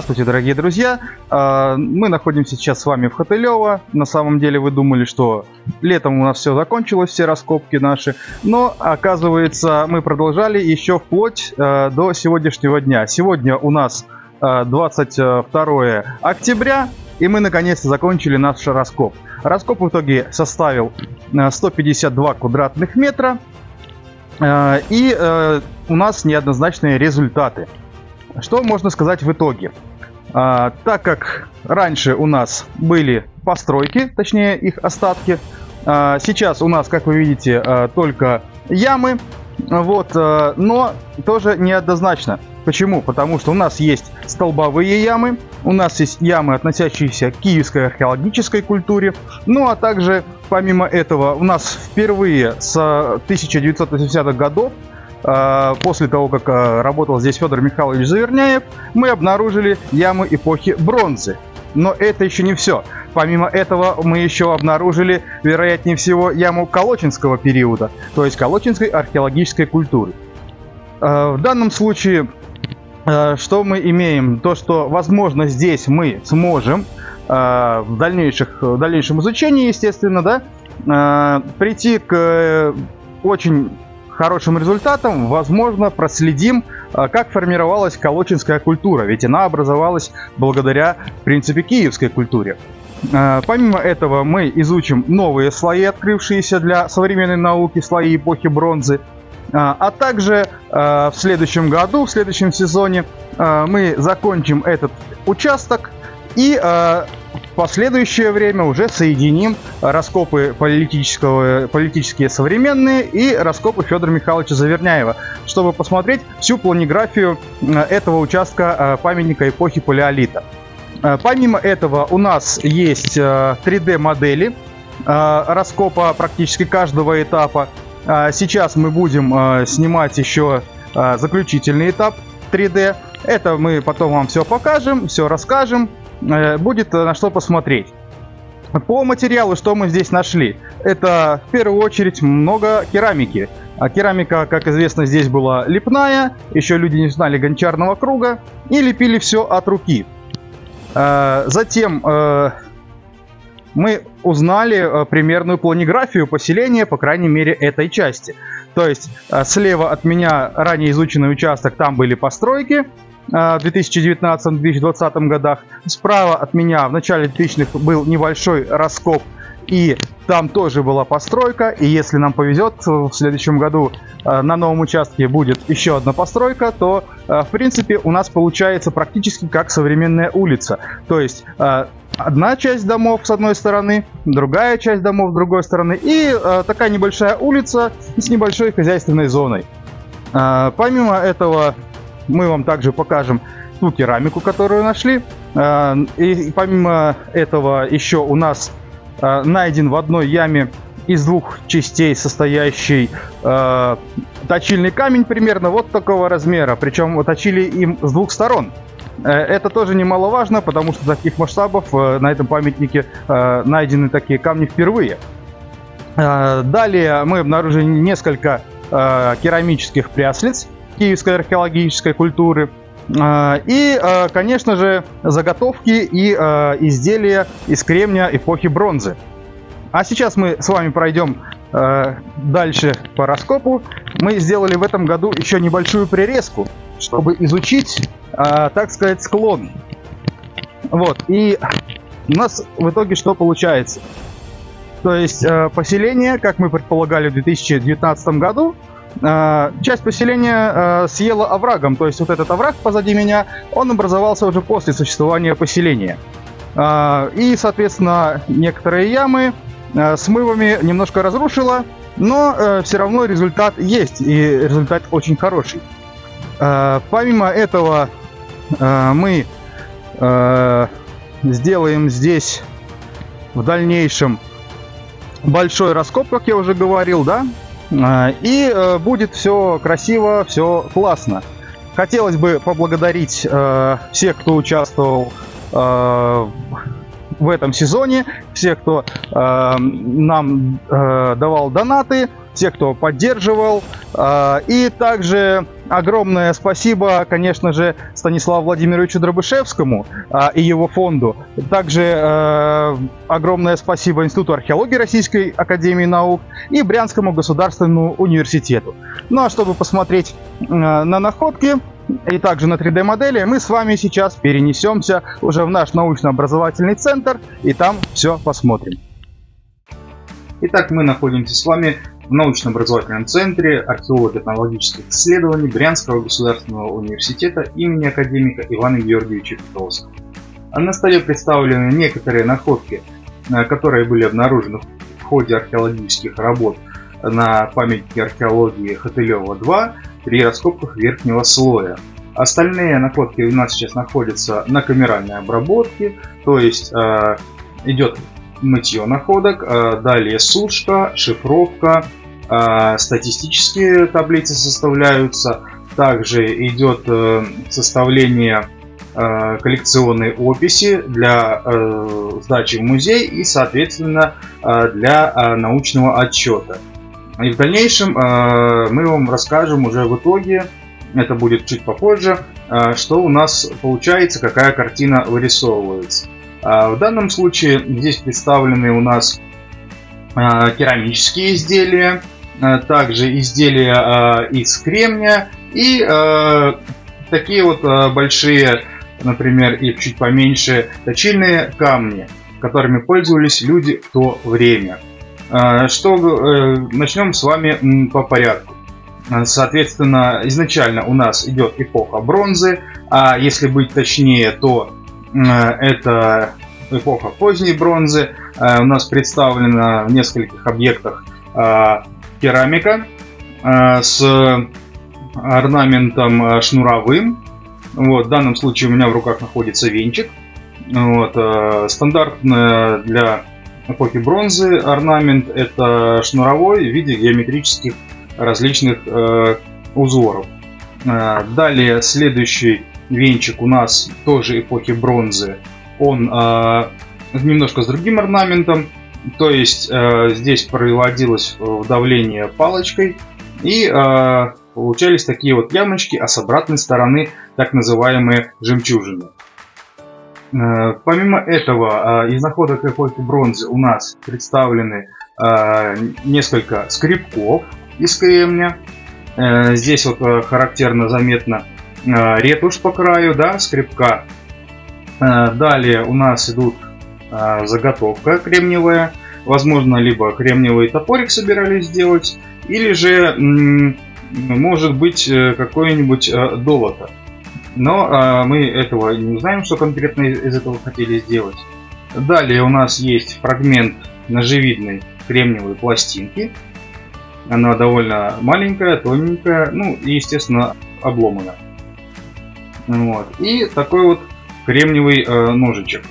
Здравствуйте, дорогие друзья! А, мы находимся сейчас с вами в Хотылево. На самом деле вы думали, что летом у нас все закончилось, все раскопки наши. Но, оказывается, мы продолжали еще вплоть а, до сегодняшнего дня. Сегодня у нас 22 а, октября, и мы наконец-то закончили наш раскоп. Раскоп в итоге составил 152 квадратных метра. И у нас неоднозначные результаты. Что можно сказать в итоге? А, так как раньше у нас были постройки, точнее их остатки, а, сейчас у нас, как вы видите, а, только ямы, вот, а, но тоже неоднозначно. Почему? Потому что у нас есть столбовые ямы, у нас есть ямы, относящиеся к киевской археологической культуре, ну а также, помимо этого, у нас впервые с 1980-х годов после того, как а, работал здесь Федор Михайлович Заверняев, мы обнаружили ямы эпохи бронзы. Но это еще не все. Помимо этого, мы еще обнаружили, вероятнее всего, яму Колочинского периода, то есть Колочинской археологической культуры. А, в данном случае, что мы имеем? То, что, возможно, здесь мы сможем в, дальнейших, в дальнейшем изучении, естественно, да, прийти к э, очень хорошим результатом, возможно, проследим, а, как формировалась колочинская культура, ведь она образовалась благодаря, в принципе, киевской культуре. А, помимо этого мы изучим новые слои, открывшиеся для современной науки, слои эпохи бронзы, а, а также в следующем году, в следующем сезоне мы закончим этот участок и последующее время уже соединим раскопы политического, политические современные и раскопы Федора Михайловича Заверняева, чтобы посмотреть всю планиграфию э, этого участка э, памятника эпохи Палеолита. Э, помимо этого у нас есть 3D-модели раскопа практически каждого этапа. Сейчас мы будем снимать еще заключительный этап 3D. Это мы потом вам все покажем, все расскажем. Э, будет на что посмотреть. По материалу, что мы здесь нашли? Это в первую очередь много керамики. А керамика, как известно, здесь была лепная, еще люди не знали гончарного круга, и лепили все от руки. Э, затем э, мы узнали примерную планиграфию поселения, по крайней мере, этой части. То есть слева от меня ранее изученный участок, там были постройки, в 2019-2020 годах. Справа от меня в начале 2000-х был небольшой раскоп, и там тоже была постройка. И если нам повезет, в следующем году э, на новом участке будет еще одна постройка, то, э, в принципе, у нас получается практически как современная улица. То есть э, одна часть домов с одной стороны, другая часть домов с другой стороны, и такая небольшая улица с небольшой хозяйственной зоной. Помимо этого, мы вам также покажем ту керамику, которую нашли. А, и помимо этого еще у нас а, найден в одной яме из двух частей состоящий э, точильный камень примерно вот такого размера. Причем точили им с двух сторон. Э, это тоже немаловажно, потому что таких масштабов э, на этом памятнике э, найдены такие камни впервые. Далее мы обнаружили несколько керамических пряслиц киевской археологической культуры. А, и, а, конечно же, заготовки и а, изделия из кремня эпохи бронзы. А сейчас мы с вами пройдем дальше по раскопу. Мы сделали в этом году еще небольшую прирезку, чтобы изучить, так сказать, склон. Вот, и у нас в итоге что получается? То есть поселение, как мы предполагали в 2019 году, часть поселения э, съела оврагом, то есть вот этот овраг позади меня, он образовался уже после существования поселения. Э, и, соответственно, некоторые ямы смывами немножко разрушило, но все равно результат есть, и результат очень хороший. Помимо этого, мы сделаем здесь в дальнейшем большой раскоп, как я уже говорил, да, а, и э, будет все красиво, все классно. Хотелось бы поблагодарить э, всех, кто участвовал э, в этом сезоне, всех, кто нам давал донаты, всех, кто поддерживал. И также огромное спасибо, конечно же, Станиславу Владимировичу Дробышевскому а, и его фонду. Также э, огромное спасибо Институту археологии Российской Академии Наук и Брянскому государственному университету. Ну а чтобы посмотреть э, на находки, и также на 3D-модели, мы с вами сейчас перенесемся уже в наш научно-образовательный центр и там все посмотрим. Итак, мы находимся с вами в научно-образовательном центре археолого-технологических исследований Брянского государственного университета имени академика Ивана Георгиевича Петровского. На столе представлены некоторые находки, э, которые были обнаружены в ходе археологических работ на памятнике археологии Хотылева-2 при раскопках верхнего слоя. Остальные находки у нас сейчас находятся на камеральной обработке, то есть э, идет мытье находок, э, далее сушка, шифровка, э, статистические таблицы составляются, также идет э, составление э, коллекционной описи для э, сдачи в музей и, соответственно, для научного отчета. И в дальнейшем мы вам расскажем уже в итоге, это будет чуть попозже, что у нас получается, какая картина вырисовывается. Э, в данном случае здесь представлены у нас керамические изделия, также изделия из кремния и такие вот большие, например, и чуть поменьше точильные камни, которыми пользовались люди в то время. Что э, начнем с вами по порядку. Соответственно, изначально у нас идет эпоха бронзы, а если быть точнее, то это эпоха поздней бронзы. У нас представлена в нескольких объектах керамика с орнаментом шнуровым. Вот, в данном случае у меня в руках находится венчик. Вот, стандартная для эпохи бронзы орнамент это шнуровой в виде геометрических различных э, узоров. Э, далее следующий венчик у нас тоже эпохи бронзы. Он э, немножко с другим орнаментом. То есть э, здесь проводилось вдавление палочкой и э, получались такие вот ямочки, а с обратной стороны так называемые жемчужины. Э, помимо этого, э, из находок эпохи бронзы у нас представлены э, несколько скребков из кремня. Здесь вот характерно заметно ретушь по краю, да, скребка. Далее у нас идут заготовка кремниевая. Возможно, либо кремниевый топорик собирались сделать, или же, может быть, какое-нибудь долото. Но э, мы этого не знаем, что конкретно из этого хотели сделать. Далее у нас есть фрагмент ножевидной кремниевой пластинки. Она довольно маленькая, тоненькая, ну и, естественно, обломана. Вот. И такой вот кремниевый э, ножичек.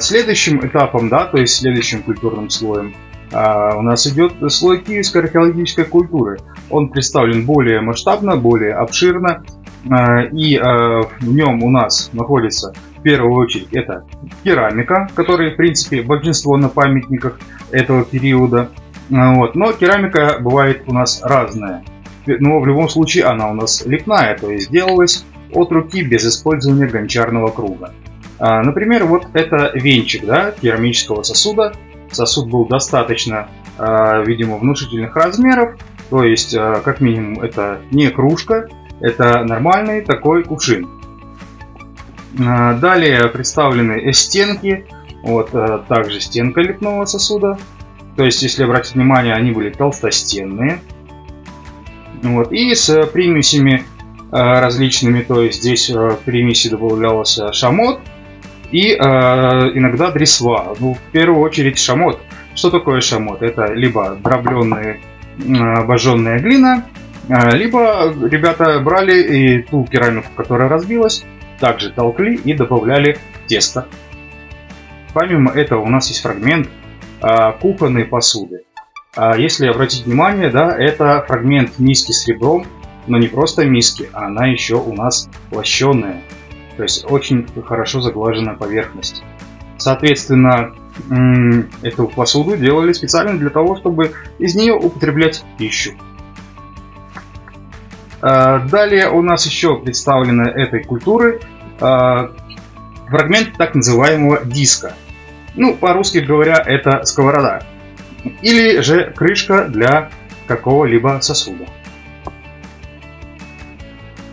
Следующим этапом, да, то есть следующим культурным слоем а, у нас идет слой киевской археологической культуры. Он представлен более масштабно, более обширно, а, и а, в нем у нас находится в первую очередь это керамика, которая в принципе большинство на памятниках этого периода. Вот. Но керамика бывает у нас разная. Но в любом случае она у нас лепная, то есть делалась от руки без использования гончарного круга. Например, вот это венчик да, керамического сосуда, Сосуд был достаточно, а, видимо, внушительных размеров. То есть, а, как минимум, это не кружка, это нормальный такой кувшин. А, далее представлены стенки. Вот также стенка лепного сосуда. То есть, если обратить внимание, они были толстостенные. Вот. И с примесями различными, то есть здесь в примеси добавлялся шамот, и э, иногда дресва. Ну, в первую очередь шамот. Что такое шамот? Это либо дробленная обожженная глина, э, либо ребята брали и ту керамику, которая разбилась, также толкли и добавляли тесто. Помимо этого у нас есть фрагмент э, кухонной посуды. А если обратить внимание, да, это фрагмент миски с ребром, но не просто миски, а она еще у нас лощеная. То есть очень хорошо заглажена поверхность. Соответственно, эту посуду делали специально для того, чтобы из нее употреблять пищу. А, далее у нас еще представлены этой культуры а, фрагмент так называемого диска. Ну, по-русски говоря, это сковорода. Или же крышка для какого-либо сосуда.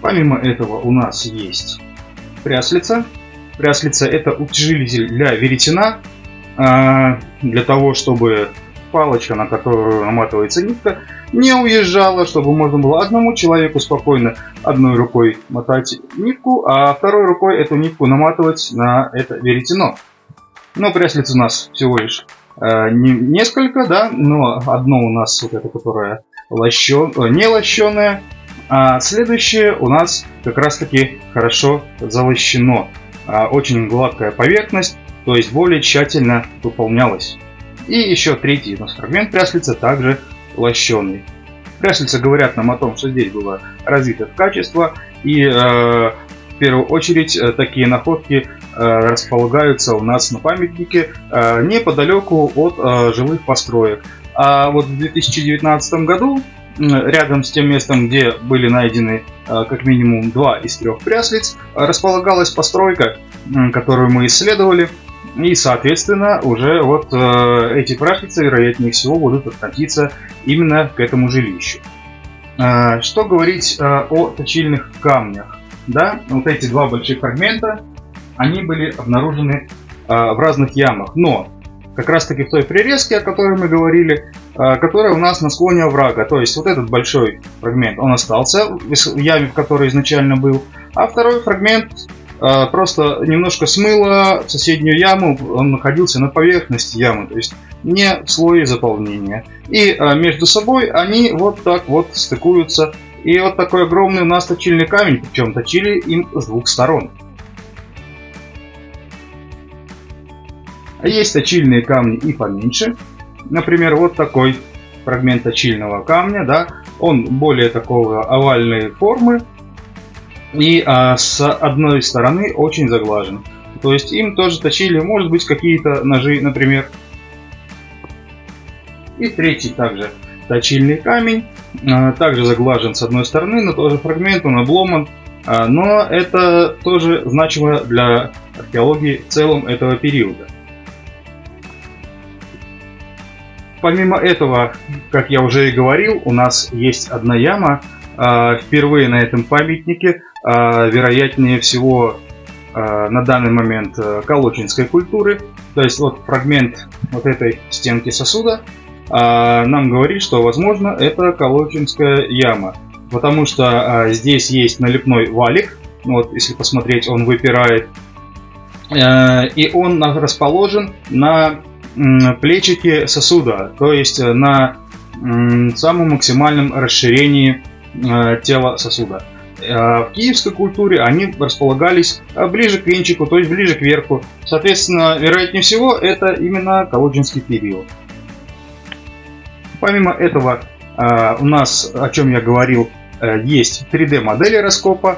Помимо этого у нас есть пряслица. Пряслица это утяжелитель для веретена, а, для того, чтобы палочка, на которую наматывается нитка, не уезжала, чтобы можно было одному человеку спокойно одной рукой мотать нитку, а второй рукой эту нитку наматывать на это веретено. Но пряслиц у нас всего лишь э, не, несколько, да, но одно у нас вот это, которое лощен, э, не лощеное, а следующее у нас как раз таки хорошо залощено. А, очень гладкая поверхность, то есть более тщательно выполнялась. И еще третий у нас пряслица также лощеный. Пряслица говорят нам о том, что здесь было развито качество, и э, в первую очередь э, такие находки э, располагаются у нас на памятнике э, неподалеку от жилых построек. А вот в 2019 году рядом с тем местом, где были найдены э, как минимум два из трех пряслиц, располагалась постройка, которую мы исследовали. И, соответственно, уже вот э, эти практицы, вероятнее всего, будут относиться именно к этому жилищу. Э, что говорить э, о точильных камнях? Да, вот эти два больших фрагмента, они были обнаружены в разных ямах, но как раз таки в той прирезке, о которой мы говорили, э, которая у нас на склоне оврага. То есть вот этот большой фрагмент, он остался в яме, в которой изначально был, а второй фрагмент а, просто немножко смыло в соседнюю яму, он находился на поверхности ямы, то есть не в слое заполнения. И а, между собой они вот так вот стыкуются. И вот такой огромный у нас точильный камень, причем точили им с двух сторон. Есть точильные камни и поменьше. Например, вот такой фрагмент точильного камня, да, он более такого овальной формы, и а, с одной стороны очень заглажен. То есть им тоже точили, может быть, какие-то ножи, например. И третий также точильный камень, а, также заглажен с одной стороны, но тоже фрагмент, он обломан. А, но это тоже значимо для археологии в целом этого периода. Помимо этого, как я уже и говорил, у нас есть одна яма, а, впервые на этом памятнике, а, вероятнее всего а, на данный момент колочинской культуры. То есть вот фрагмент вот этой стенки сосуда нам говорит, что возможно это колочинская яма. Потому что здесь есть налепной валик, вот если посмотреть, он выпирает. И он расположен на плечике сосуда, то есть на самом максимальном расширении Э, тела сосуда. Э, в киевской культуре они располагались э, ближе к венчику, то есть ближе к верху. Соответственно, вероятнее всего, это именно колоджинский период. Помимо этого, у нас, о чем я говорил, есть 3D модели раскопа,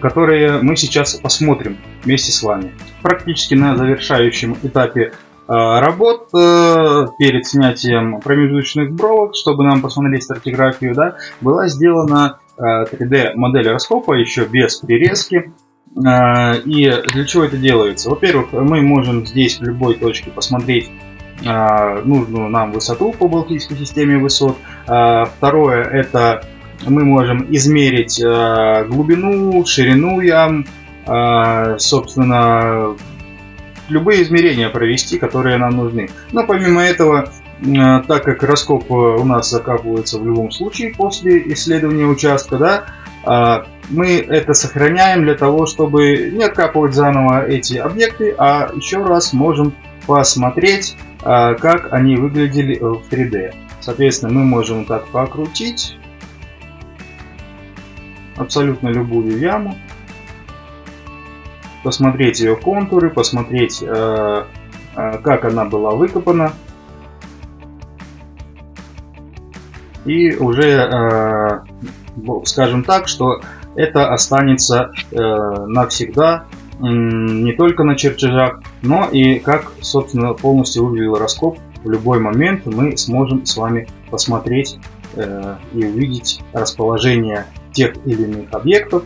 которые мы сейчас посмотрим вместе с вами. Практически на завершающем этапе Э, работ э, перед снятием промежуточных бровок, чтобы нам посмотреть стратиграфию, да, была сделана 3D э, раскопа еще без прирезки. И для чего это делается? Во-первых, мы можем здесь в любой точке посмотреть нужную нам высоту по Балтийской системе высот. Второе, это мы можем измерить глубину, ширину ям, собственно, любые измерения провести, которые нам нужны. Но помимо этого, э, так как раскоп э, у нас закапывается в любом случае после исследования участка, да, а, мы это сохраняем для того, чтобы не откапывать заново эти объекты, а еще раз можем посмотреть, а, как они выглядели в 3D. Соответственно, мы можем так покрутить абсолютно любую яму посмотреть ее контуры, посмотреть, э, э, как она была выкопана. И уже, э, скажем так, что это останется навсегда не только на чертежах, но и как, собственно, полностью выглядел раскоп. В любой момент мы сможем с вами посмотреть и увидеть расположение тех или иных объектов,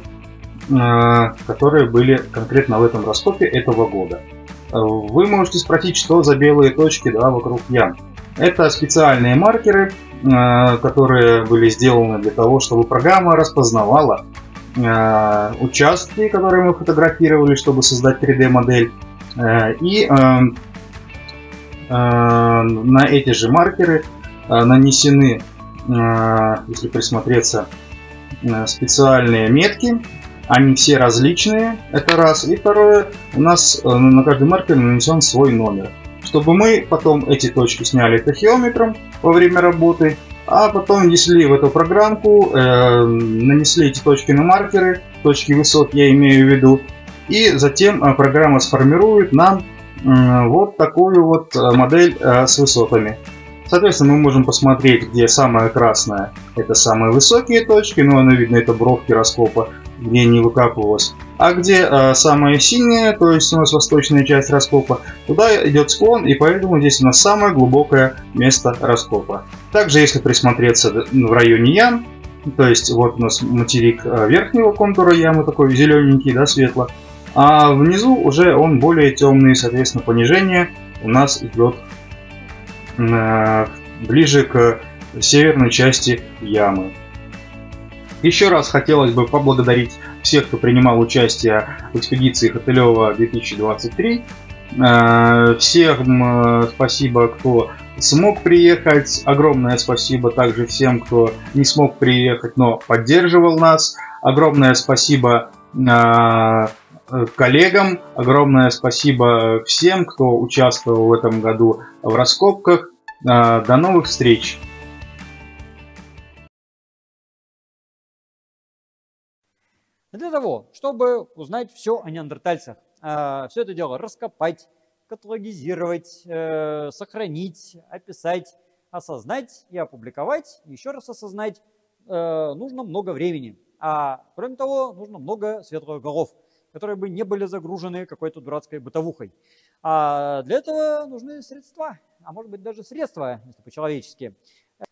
которые были конкретно в этом раскопе этого года. Вы можете спросить, что за белые точки да, вокруг ям. Это специальные маркеры, э, которые были сделаны для того, чтобы программа распознавала э, участки, которые мы фотографировали, чтобы создать 3D-модель. Э, и на эти же маркеры нанесены, если присмотреться, специальные метки, они все различные, это раз. И второе, у нас э, на каждый маркер нанесен свой номер. Чтобы мы потом эти точки сняли тахиометром во время работы, а потом внесли в эту программку, э, нанесли эти точки на маркеры, точки высот я имею в виду, и затем э, программа сформирует нам э, вот такую вот э, модель э, с высотами. Соответственно, мы можем посмотреть, где самая красная, это самые высокие точки, ну, она видно, это бровки раскопа, где не выкапывалось. А где э, самая синяя, то есть у нас восточная часть раскопа, туда идет склон, и поэтому здесь у нас самое глубокое место раскопа. Также, если присмотреться в районе ям, то есть вот у нас материк э, верхнего контура ямы, такой зелененький, да, светло, а внизу уже он более темный, соответственно, понижение у нас идет э, ближе к северной части ямы. Еще раз хотелось бы поблагодарить всех, кто принимал участие в экспедиции Хотылева 2023. Э, всем э, спасибо, кто смог приехать. Огромное спасибо также всем, кто не смог приехать, но поддерживал нас. Огромное спасибо э, коллегам. Огромное спасибо всем, кто участвовал в этом году в раскопках. До новых встреч! Для того, чтобы узнать все о неандертальцах, а, все это дело раскопать, каталогизировать, э, сохранить, описать, осознать и опубликовать, еще раз осознать, э, нужно много времени. А кроме того, нужно много светлых голов, которые бы не были загружены какой-то дурацкой бытовухой. А для этого нужны средства, а может быть даже средства, если по-человечески.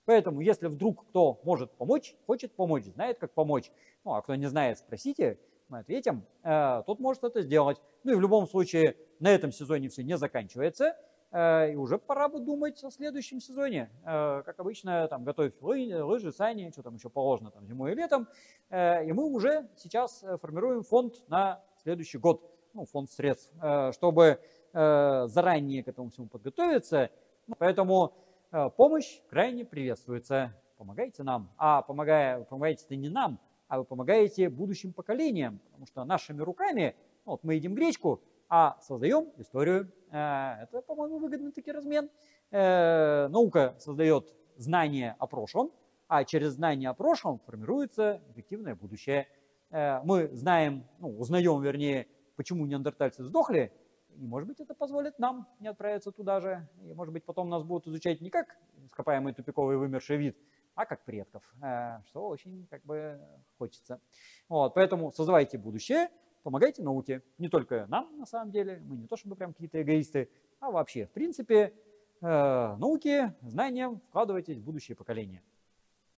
Поэтому, если вдруг кто может помочь, хочет помочь, знает, как помочь, ну, а кто не знает, спросите, мы ответим, э, тот может это сделать. Ну и в любом случае, на этом сезоне все не заканчивается, э, и уже пора бы думать о следующем сезоне. Э, как обычно, там, готовить лы, лыжи, сани, что там еще положено там, зимой и летом. Э, и мы уже сейчас э, формируем фонд на следующий год, ну, фонд средств, э, чтобы э, заранее к этому всему подготовиться. Поэтому помощь крайне приветствуется. Помогайте нам. А помогая, помогаете-то не нам, а вы помогаете будущим поколениям. Потому что нашими руками, ну, вот мы едим гречку, а создаем историю. Э, это, по-моему, выгодный таки размен. Э, наука создает знания о прошлом, а через знания о прошлом формируется эффективное будущее. Мы знаем, ну, узнаем, вернее, почему неандертальцы сдохли, и, может быть, это позволит нам не отправиться туда же. И, может быть, потом нас будут изучать не как ископаемый тупиковый вымерший вид, а как предков, э, что очень как бы хочется. Вот, поэтому создавайте будущее, помогайте науке. Не только нам, на самом деле, мы не то чтобы прям какие-то эгоисты, а вообще, в принципе, э, науке, знаниям вкладывайтесь в будущее поколение.